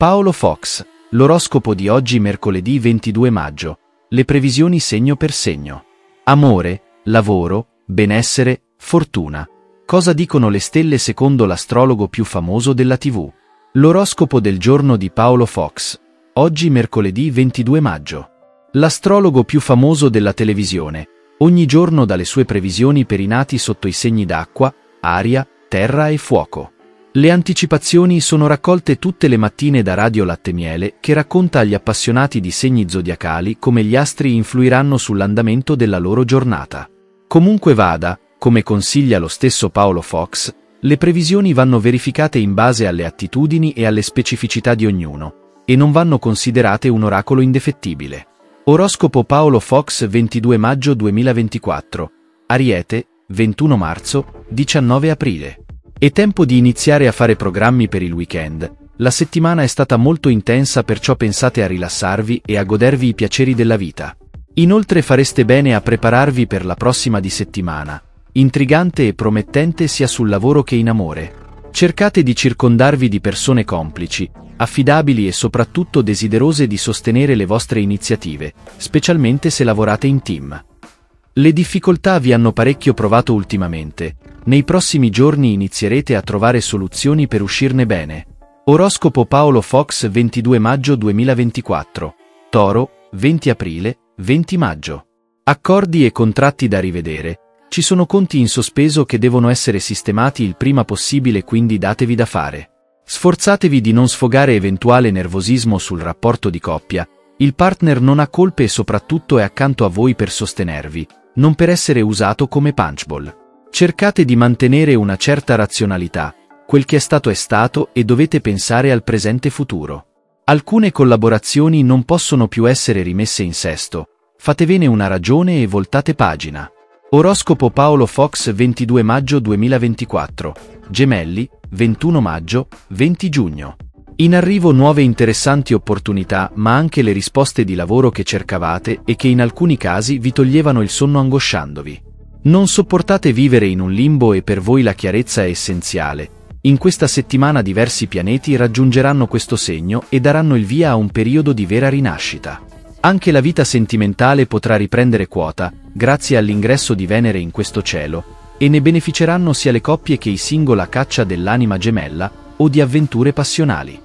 Paolo Fox, l'oroscopo di oggi mercoledì 22 maggio. Le previsioni segno per segno. Amore, lavoro, benessere, fortuna. Cosa dicono le stelle secondo l'astrologo più famoso della TV? L'oroscopo del giorno di Paolo Fox. Oggi mercoledì 22 maggio. L'astrologo più famoso della televisione. Ogni giorno dalle sue previsioni per i nati sotto i segni d'acqua, aria, terra e fuoco. Le anticipazioni sono raccolte tutte le mattine da Radio Latte Miele che racconta agli appassionati di segni zodiacali come gli astri influiranno sull'andamento della loro giornata. Comunque vada, come consiglia lo stesso Paolo Fox, le previsioni vanno verificate in base alle attitudini e alle specificità di ognuno, e non vanno considerate un oracolo indefettibile. Oroscopo Paolo Fox 22 maggio 2024. Ariete, 21 marzo, 19 aprile. È tempo di iniziare a fare programmi per il weekend. La settimana è stata molto intensa perciò pensate a rilassarvi e a godervi i piaceri della vita. Inoltre fareste bene a prepararvi per la prossima di settimana, intrigante e promettente sia sul lavoro che in amore. Cercate di circondarvi di persone complici, affidabili e soprattutto desiderose di sostenere le vostre iniziative, specialmente se lavorate in team. Le difficoltà vi hanno parecchio provato ultimamente, nei prossimi giorni inizierete a trovare soluzioni per uscirne bene. Oroscopo Paolo Fox 22 maggio 2024. Toro, 20 aprile, 20 maggio. Accordi e contratti da rivedere. Ci sono conti in sospeso che devono essere sistemati il prima possibile quindi datevi da fare. Sforzatevi di non sfogare eventuale nervosismo sul rapporto di coppia. Il partner non ha colpe e soprattutto è accanto a voi per sostenervi, non per essere usato come punchball. Cercate di mantenere una certa razionalità, quel che è stato è stato e dovete pensare al presente futuro. Alcune collaborazioni non possono più essere rimesse in sesto, fatevene una ragione e voltate pagina. Oroscopo Paolo Fox 22 maggio 2024, Gemelli, 21 maggio, 20 giugno. In arrivo nuove interessanti opportunità ma anche le risposte di lavoro che cercavate e che in alcuni casi vi toglievano il sonno angosciandovi. Non sopportate vivere in un limbo e per voi la chiarezza è essenziale. In questa settimana diversi pianeti raggiungeranno questo segno e daranno il via a un periodo di vera rinascita. Anche la vita sentimentale potrà riprendere quota, grazie all'ingresso di Venere in questo cielo, e ne beneficeranno sia le coppie che i singola caccia dell'anima gemella o di avventure passionali.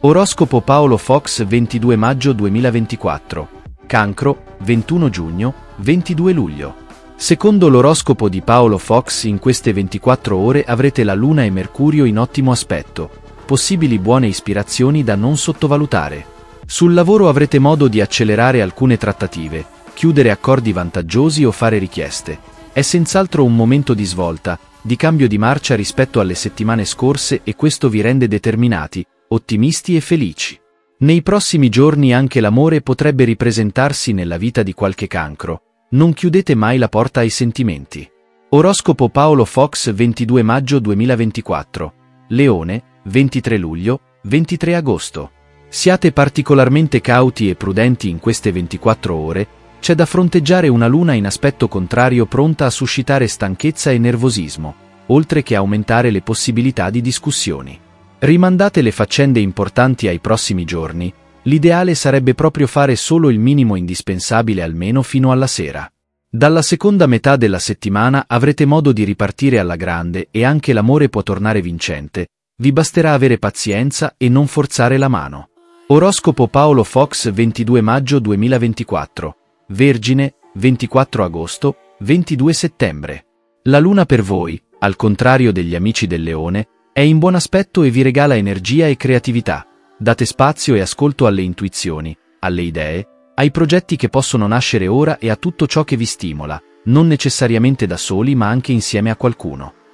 Oroscopo Paolo Fox 22 maggio 2024. Cancro, 21 giugno, 22 luglio. Secondo l'oroscopo di Paolo Fox in queste 24 ore avrete la Luna e Mercurio in ottimo aspetto, possibili buone ispirazioni da non sottovalutare. Sul lavoro avrete modo di accelerare alcune trattative, chiudere accordi vantaggiosi o fare richieste. È senz'altro un momento di svolta, di cambio di marcia rispetto alle settimane scorse e questo vi rende determinati, ottimisti e felici. Nei prossimi giorni anche l'amore potrebbe ripresentarsi nella vita di qualche cancro, non chiudete mai la porta ai sentimenti. Oroscopo Paolo Fox 22 maggio 2024. Leone, 23 luglio, 23 agosto. Siate particolarmente cauti e prudenti in queste 24 ore, c'è da fronteggiare una luna in aspetto contrario pronta a suscitare stanchezza e nervosismo, oltre che aumentare le possibilità di discussioni. Rimandate le faccende importanti ai prossimi giorni, l'ideale sarebbe proprio fare solo il minimo indispensabile almeno fino alla sera. Dalla seconda metà della settimana avrete modo di ripartire alla grande e anche l'amore può tornare vincente, vi basterà avere pazienza e non forzare la mano. Oroscopo Paolo Fox 22 maggio 2024. Vergine, 24 agosto, 22 settembre. La luna per voi, al contrario degli amici del leone, è in buon aspetto e vi regala energia e creatività. Date spazio e ascolto alle intuizioni, alle idee, ai progetti che possono nascere ora e a tutto ciò che vi stimola, non necessariamente da soli ma anche insieme a qualcuno.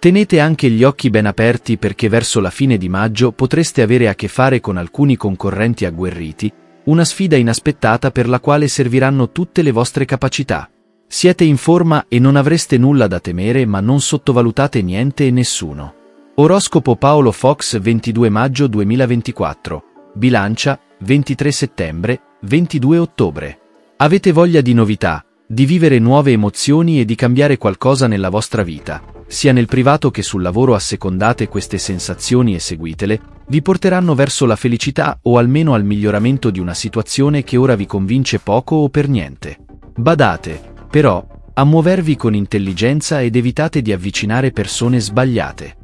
Tenete anche gli occhi ben aperti perché verso la fine di maggio potreste avere a che fare con alcuni concorrenti agguerriti, una sfida inaspettata per la quale serviranno tutte le vostre capacità. Siete in forma e non avreste nulla da temere ma non sottovalutate niente e nessuno. Oroscopo Paolo Fox 22 maggio 2024. Bilancia, 23 settembre, 22 ottobre. Avete voglia di novità, di vivere nuove emozioni e di cambiare qualcosa nella vostra vita, sia nel privato che sul lavoro assecondate queste sensazioni e seguitele, vi porteranno verso la felicità o almeno al miglioramento di una situazione che ora vi convince poco o per niente. Badate, però, a muovervi con intelligenza ed evitate di avvicinare persone sbagliate.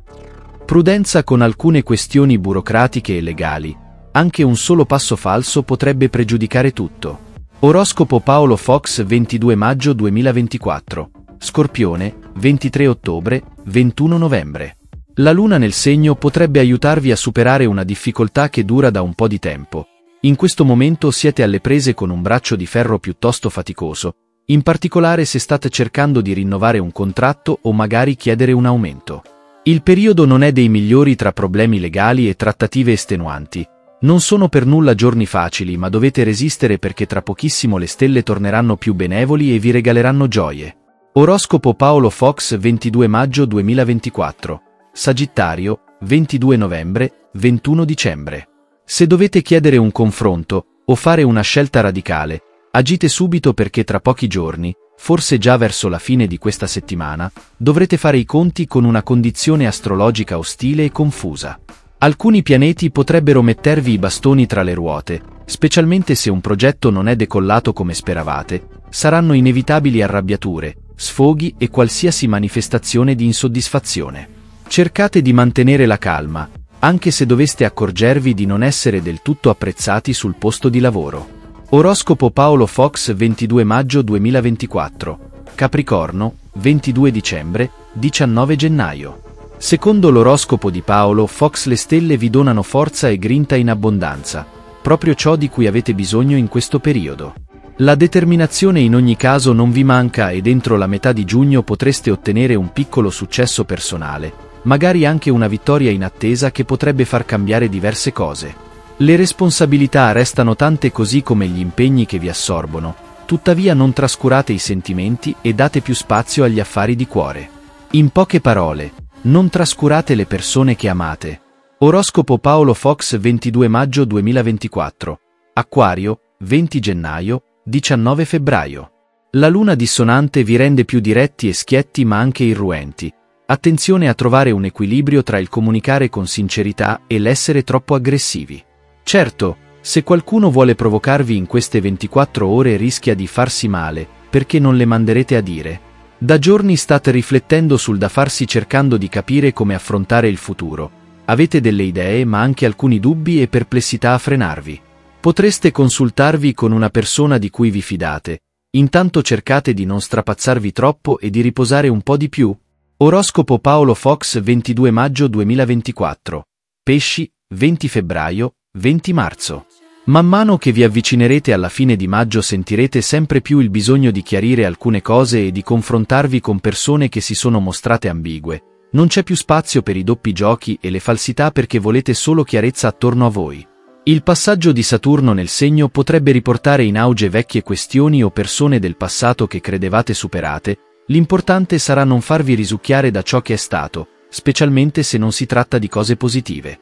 Prudenza con alcune questioni burocratiche e legali, anche un solo passo falso potrebbe pregiudicare tutto. Oroscopo Paolo Fox 22 maggio 2024. Scorpione, 23 ottobre, 21 novembre. La luna nel segno potrebbe aiutarvi a superare una difficoltà che dura da un po' di tempo. In questo momento siete alle prese con un braccio di ferro piuttosto faticoso, in particolare se state cercando di rinnovare un contratto o magari chiedere un aumento. Il periodo non è dei migliori tra problemi legali e trattative estenuanti, non sono per nulla giorni facili, ma dovete resistere perché tra pochissimo le stelle torneranno più benevoli e vi regaleranno gioie. Oroscopo Paolo Fox 22 maggio 2024. Sagittario, 22 novembre, 21 dicembre. Se dovete chiedere un confronto o fare una scelta radicale, agite subito perché tra pochi giorni, forse già verso la fine di questa settimana, dovrete fare i conti con una condizione astrologica ostile e confusa. Alcuni pianeti potrebbero mettervi i bastoni tra le ruote, specialmente se un progetto non è decollato come speravate, saranno inevitabili arrabbiature, sfoghi e qualsiasi manifestazione di insoddisfazione. Cercate di mantenere la calma, anche se doveste accorgervi di non essere del tutto apprezzati sul posto di lavoro. Oroscopo Paolo Fox 22 maggio 2024. Capricorno, 22 dicembre, 19 gennaio. Secondo l'oroscopo di Paolo, Fox le stelle vi donano forza e grinta in abbondanza, proprio ciò di cui avete bisogno in questo periodo. La determinazione in ogni caso non vi manca e dentro la metà di giugno potreste ottenere un piccolo successo personale, magari anche una vittoria inattesa che potrebbe far cambiare diverse cose. Le responsabilità restano tante così come gli impegni che vi assorbono, tuttavia non trascurate i sentimenti e date più spazio agli affari di cuore. In poche parole, non trascurate le persone che amate. Oroscopo Paolo Fox 22 maggio 2024. Acquario, 20 gennaio, 19 febbraio. La luna dissonante vi rende più diretti e schietti ma anche irruenti. Attenzione a trovare un equilibrio tra il comunicare con sincerità e l'essere troppo aggressivi. Certo, se qualcuno vuole provocarvi in queste 24 ore rischia di farsi male, perché non le manderete a dire. Da giorni state riflettendo sul da farsi cercando di capire come affrontare il futuro. Avete delle idee ma anche alcuni dubbi e perplessità a frenarvi. Potreste consultarvi con una persona di cui vi fidate. Intanto cercate di non strapazzarvi troppo e di riposare un po' di più. Oroscopo Paolo Fox 22 maggio 2024. Pesci, 20 febbraio, 20 marzo. Man mano che vi avvicinerete alla fine di maggio sentirete sempre più il bisogno di chiarire alcune cose e di confrontarvi con persone che si sono mostrate ambigue. Non c'è più spazio per i doppi giochi e le falsità perché volete solo chiarezza attorno a voi. Il passaggio di Saturno nel segno potrebbe riportare in auge vecchie questioni o persone del passato che credevate superate, l'importante sarà non farvi risucchiare da ciò che è stato, specialmente se non si tratta di cose positive.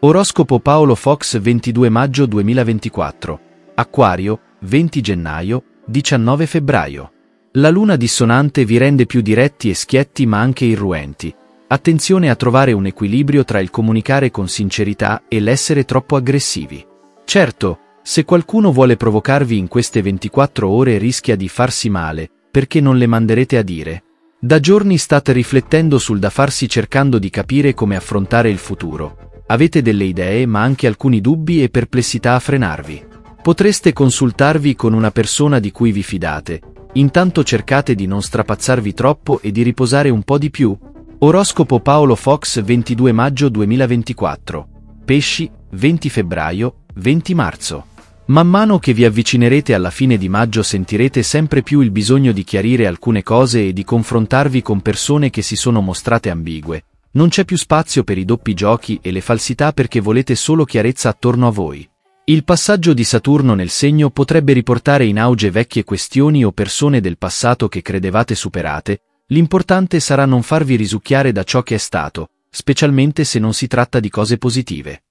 Oroscopo Paolo Fox 22 maggio 2024. Acquario, 20 gennaio, 19 febbraio. La luna dissonante vi rende più diretti e schietti ma anche irruenti. Attenzione a trovare un equilibrio tra il comunicare con sincerità e l'essere troppo aggressivi. Certo, se qualcuno vuole provocarvi in queste 24 ore rischia di farsi male, perché non le manderete a dire. Da giorni state riflettendo sul da farsi cercando di capire come affrontare il futuro. Avete delle idee ma anche alcuni dubbi e perplessità a frenarvi. Potreste consultarvi con una persona di cui vi fidate. Intanto cercate di non strapazzarvi troppo e di riposare un po' di più. Oroscopo Paolo Fox 22 maggio 2024. Pesci, 20 febbraio, 20 marzo. Man mano che vi avvicinerete alla fine di maggio sentirete sempre più il bisogno di chiarire alcune cose e di confrontarvi con persone che si sono mostrate ambigue. Non c'è più spazio per i doppi giochi e le falsità perché volete solo chiarezza attorno a voi. Il passaggio di Saturno nel segno potrebbe riportare in auge vecchie questioni o persone del passato che credevate superate, l'importante sarà non farvi risucchiare da ciò che è stato, specialmente se non si tratta di cose positive.